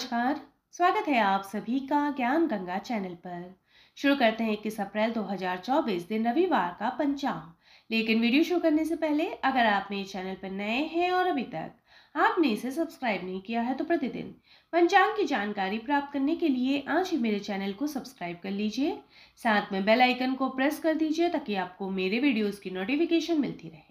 नमस्कार, स्वागत है आप सभी का ज्ञान गंगा चैनल पर। शुरू करते हैं इक्कीस अप्रैल 2024 दिन रविवार का पंचांग। लेकिन वीडियो शुरू करने से पहले, अगर आप मेरे चैनल पर नए हैं और अभी तक आपने इसे सब्सक्राइब नहीं किया है तो प्रतिदिन पंचांग की जानकारी प्राप्त करने के लिए आज ही मेरे चैनल को सब्सक्राइब कर लीजिए। साथ में बेल आइकन को प्रेस कर दीजिए ताकि आपको मेरे वीडियोस की नोटिफिकेशन मिलती रहे।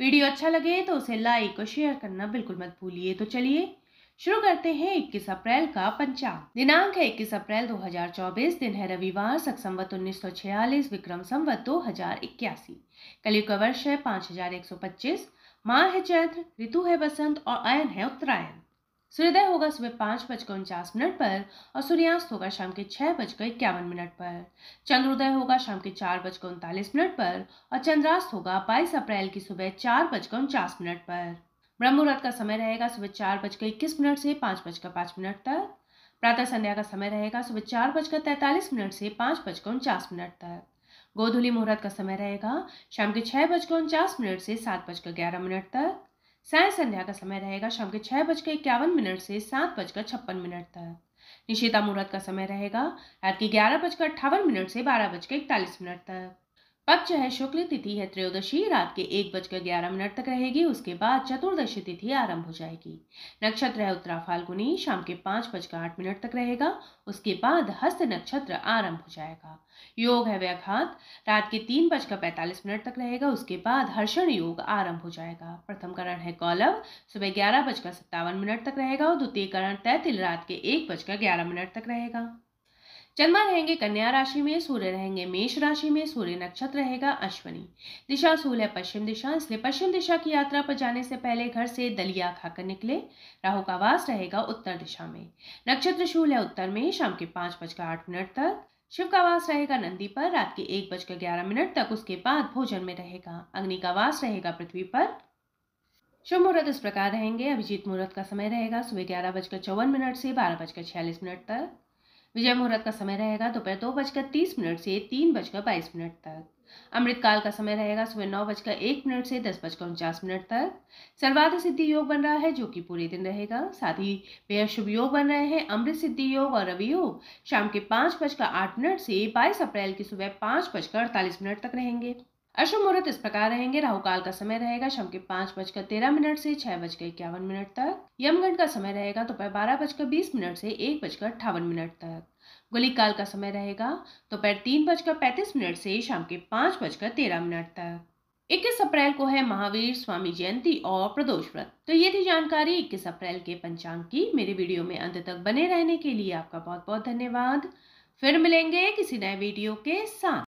वीडियो अच्छा लगे तो उसे लाइक और शेयर करना बिल्कुल मत भूलिए। तो चलिए शुरू करते हैं 21 अप्रैल का पंचांग। दिनांक है 21 अप्रैल 2024 दिन है रविवार सक संवत उन्नीस सौ छियालीस, विक्रम संवत दो हज़ार इक्यासी। कलयुग का वर्ष है 5125 माह है चैत्र, ऋतु है बसंत और अयन है उत्तरायण। सूर्योदय होगा सुबह पाँच बजकर उनचास मिनट पर और सूर्यास्त होगा शाम के छह बजकर इक्यावन मिनट पर। चंद्रोदय होगा शाम के चार बजकर उनतालीस मिनट पर और चंद्रास्त होगा बाईस अप्रैल की सुबह चार बजकर उनचास मिनट पर। ब्रह्म मुहूर्त का समय रहेगा सुबह चार बजकर इक्कीस मिनट से पाँच बजकर पाँच मिनट तक। प्रातः संध्या का समय रहेगा सुबह चार बजकर तैंतालीस मिनट से पाँच बजकर उनचास मिनट तक। गोधुली मुहूर्त का समय रहेगा शाम के छः बजकर उनचास मिनट से सात बजकर ग्यारह मिनट तक। साय संध्या का समय रहेगा शाम के छः बजकर इक्यावन मिनट से सात बजकर छप्पन मिनट तक। निशिता मुहूर्त का समय रहेगा रात के ग्यारह बजकर अट्ठावन मिनट से बारह बजकर इकतालीस मिनट तक। पक्ष है शुक्ल तिथि है त्रयोदशी, रात के एक बजकर ग्यारह मिनट तक रहेगी, उसके बाद चतुर्दशी तिथि आरंभ हो जाएगी। नक्षत्र है उत्तरा फाल्गुनी, शाम के पाँच बजकर आठ मिनट तक रहेगा, उसके बाद हस्त नक्षत्र आरंभ हो जाएगा। योग है व्याघात, रात के तीन बजकर पैंतालीस मिनट तक रहेगा, उसके बाद हर्षण योग आरंभ हो जाएगा। प्रथम करण है कौलव सुबह ग्यारह बजकर सत्तावन मिनट तक रहेगा, और द्वितीय करण तैतिल, रात के एक बजकर ग्यारह मिनट तक रहेगा। चंद्रमा रहेंगे, कन्या राशि में सूर्य रहेंगे, मेष राशि में सूर्य नक्षत्र रहेगा, अश्वनी। दिशा सूल है, पश्चिम दिशा, इसलिए पश्चिम दिशा की यात्रा पर जाने से पहले घर से दलिया खाकर निकले। राहु का वास रहेगा उत्तर दिशा में। नक्षत्र शूल है, उत्तर में, शाम के पाँच बजकर आठ मिनट तक। शिव का वास रहेगा नंदी पर, रात के एक बजकर ग्यारह मिनट तक उसके बाद भोजन में रहेगा। अग्नि का वास रहेगा पृथ्वी पर। शुभ मुहूर्त इस प्रकार रहेंगे। अभिजीत मुहूर्त का समय रहेगा सुबह ग्यारह बजकर चौवन मिनट से बारह बजकर छियालीस मिनट तक। विजय मुहूर्त का समय रहेगा दोपहर दो बजकर तीस मिनट से तीन बजकर बाईस मिनट तक। अमृतकाल का समय रहेगा सुबह नौ बजकर एक मिनट से दस बजकर उनचास मिनट तक। सर्वाध सिद्धि योग बन रहा है, जो कि पूरे दिन रहेगा। साथ ही बेहद शुभ योग बन रहे हैं अमृत सिद्धि योग और रवि योग। शाम के पाँच बजकर आठ मिनट से बाईस अप्रैल की सुबह पाँच बजकर अड़तालीस मिनट तक रहेंगे। अशुभ मुहूर्त इस प्रकार रहेंगे। राहुकाल का समय रहेगा शाम के पाँच बजकर तेरह मिनट से छह बजकर इक्यावन मिनट तक। यमगंड का समय रहेगा दोपहर तो बारह बजकर बीस मिनट से एक बजकर अट्ठावन मिनट तक। गुलिक काल का समय रहेगा दोपहर तो तीन बजकर पैंतीस मिनट से शाम के पाँच बजकर तेरह मिनट तक। इक्कीस अप्रैल को है महावीर स्वामी जयंती और प्रदोष व्रत। तो ये थी जानकारी इक्कीस अप्रैल के पंचांग की। मेरे वीडियो में अंत तक बने रहने के लिए आपका बहुत बहुत धन्यवाद। फिर मिलेंगे किसी नए वीडियो के साथ।